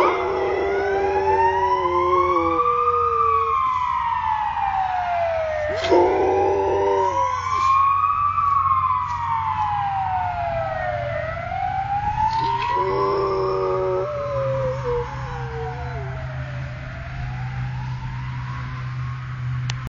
Oh.